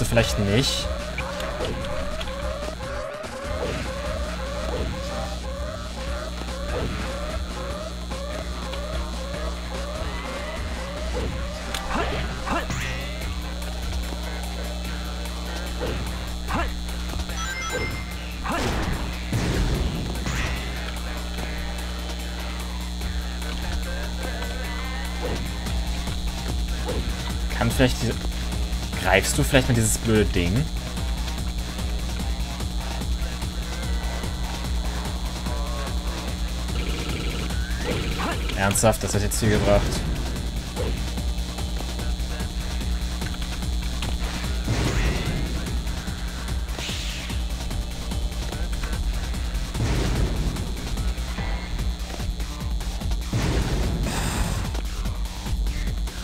du vielleicht nicht. Kann vielleicht diese... Greifst du vielleicht mal dieses blöde Ding? Ernsthaft, das hat jetzt viel gebracht.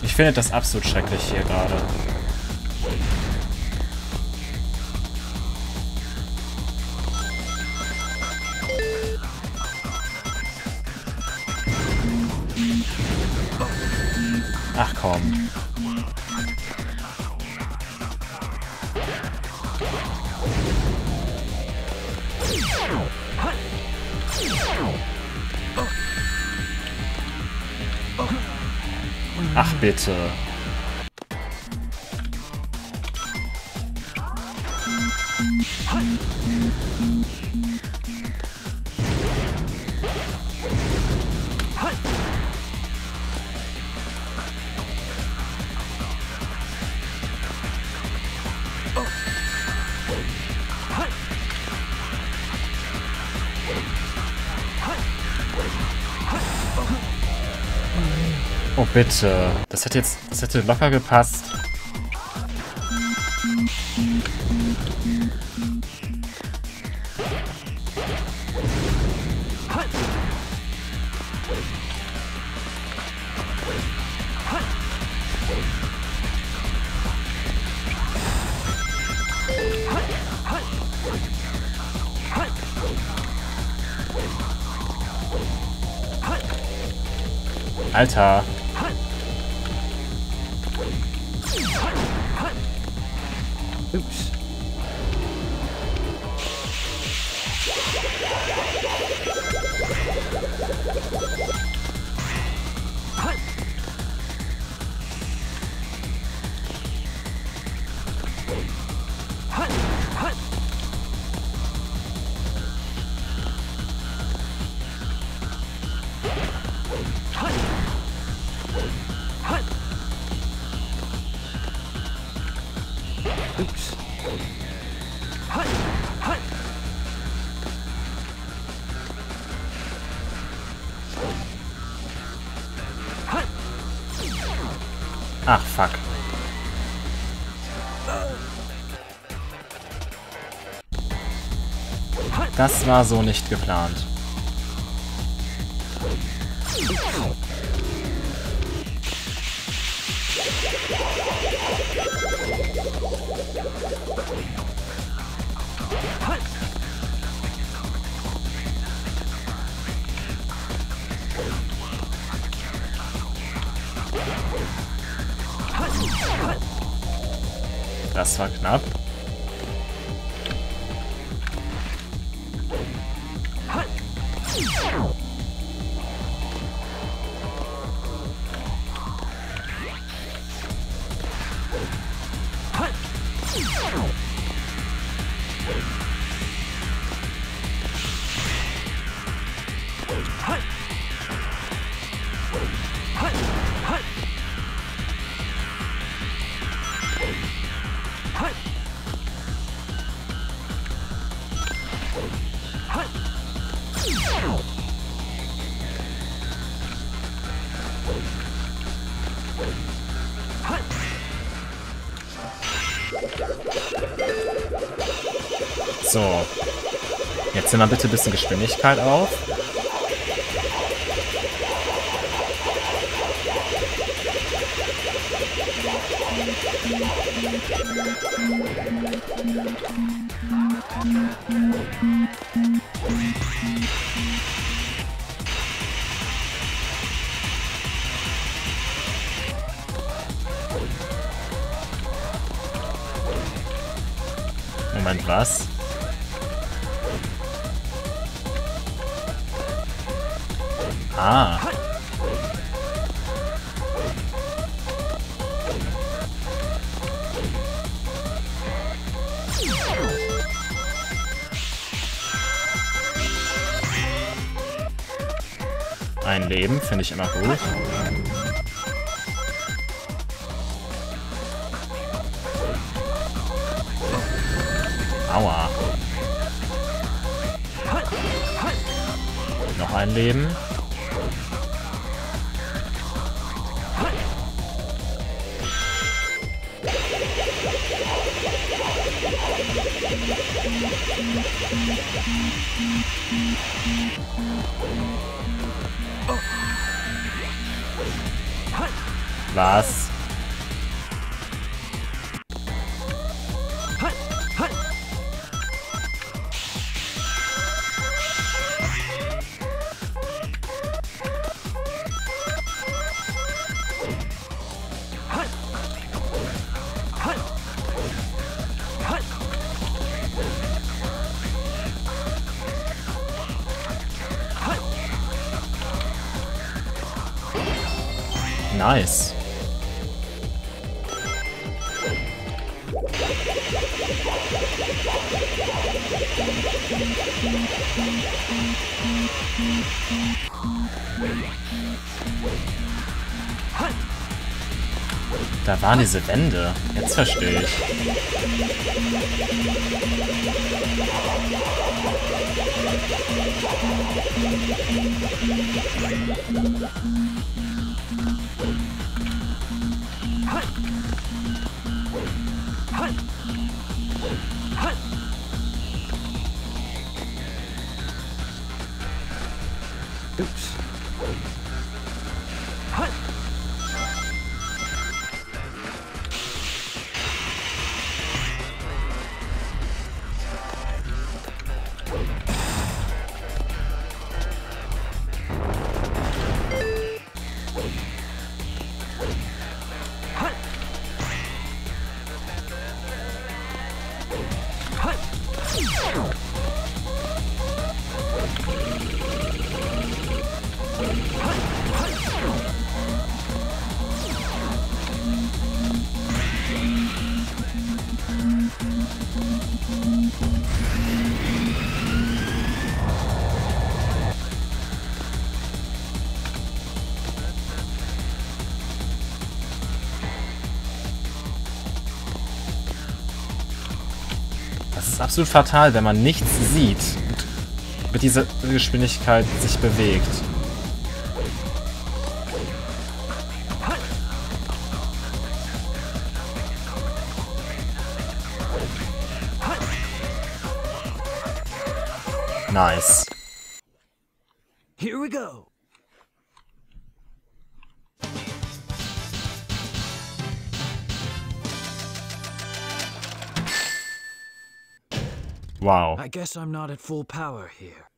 Ich finde das absolut schrecklich hier gerade. Ach komm. Ach bitte. Oh bitte. Das hätte jetzt, das hätte locker gepasst. Oops. Das war so nicht geplant. Das war knapp. So. Jetzt nehmen wir bitte ein bisschen Geschwindigkeit auf. Moment, was? Ah. Ein Leben finde ich immer gut. Aua. Noch ein Leben. Was? Nice. Da waren diese Wände. Jetzt verstehe ich. Das ist absolut fatal, wenn man nichts sieht und mit dieser Geschwindigkeit sich bewegt. Nice. Here we go. Wow. I guess I'm not at full power here.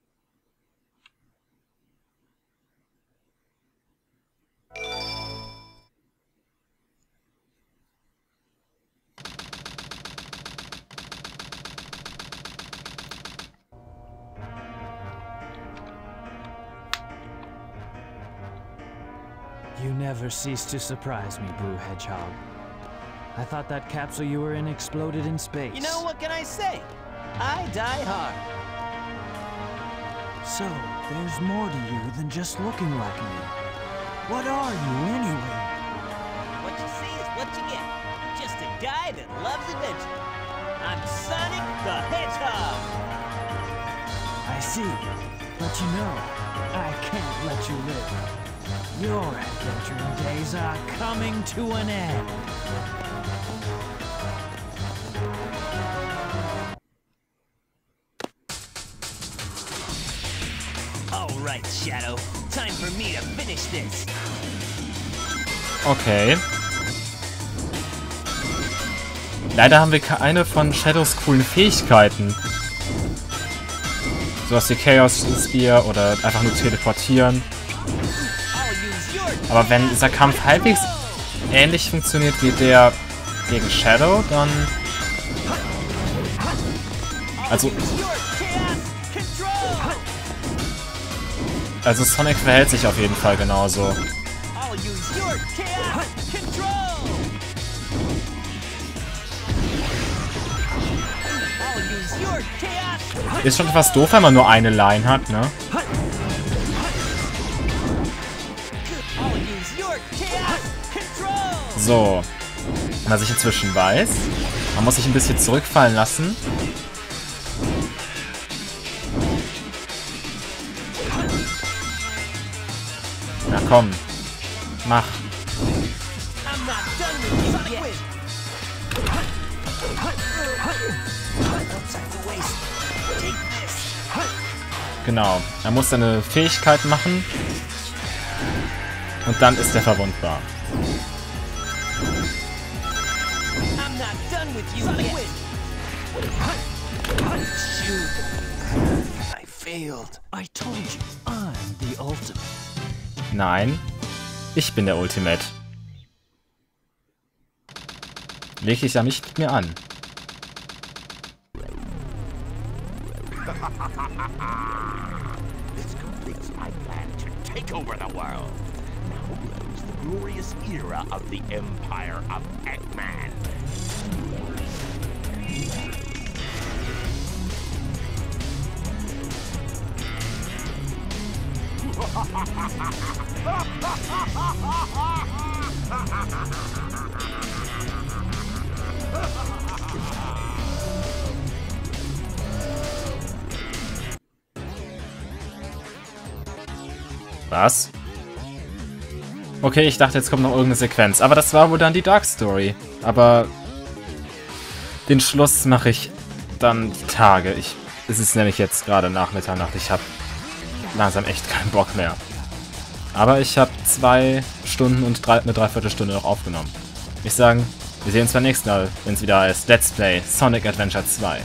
Never cease to surprise me, Blue Hedgehog. I thought that capsule you were in exploded in space. You know, what can I say? I die hard. So, there's more to you than just looking like me. What are you, anyway? What you see is what you get. Just a guy that loves adventure. I'm Sonic the Hedgehog. I see. But you know, I can't let you live. Your adventuring days are coming to an end. All right, Shadow. Time for me to finish this. Okay. Leider haben wir keine von Shadows coolen Fähigkeiten. Sowas wie Chaos Spear oder einfach nur teleportieren. Aber wenn dieser Kampf halbwegs ähnlich funktioniert wie der gegen Shadow, dann Also, also Sonic verhält sich auf jeden Fall genauso. Ist schon etwas doof, wenn man nur eine Line hat, ne? So. Was ich inzwischen weiß, man muss sich ein bisschen zurückfallen lassen. Na komm. Mach. Genau. Er muss seine Fähigkeit machen. Und dann ist er verwundbar. With you yet. Shoot. I failed. I told you, I'm the ultimate. Nein. Ich bin der Ultimate. Leg dich ja nicht mit mir an. This completes my plan to take over the world. Now blows the glorious era of the Empire of Eggman. Was? Okay, ich dachte, jetzt kommt noch irgendeine Sequenz. Aber das war wohl dann die Dark Story. Aber den Schluss mache ich dann die Tage. Ich, es ist nämlich jetzt gerade nach Mitternacht. Ich habe langsam echt keinen Bock mehr. Aber ich habe zwei Stunden und drei, eine Dreiviertelstunde noch aufgenommen. Ich sagen, wir sehen uns beim nächsten Mal, wenn es wieder heißt Let's Play Sonic Adventure 2.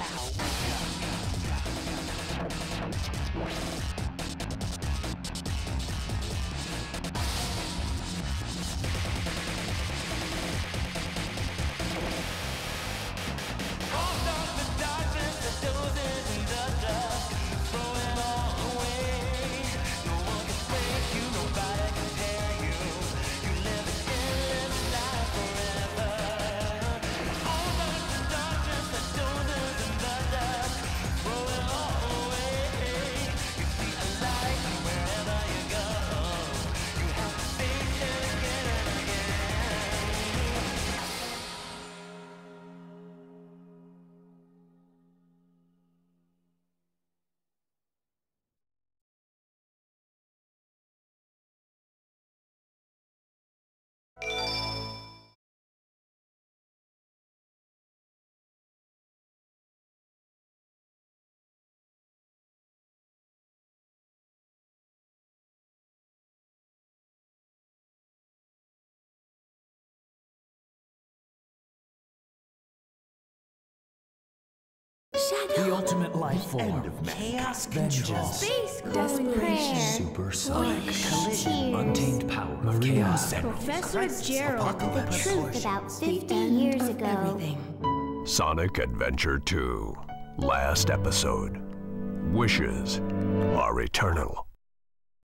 now. The ultimate life form. Chaos Vengeance. Desperation. Supersonic. Tears. Untamed power of chaos. Professor Gerald the truth about 50 years ago. Sonic Adventure 2. Last episode. Wishes are eternal.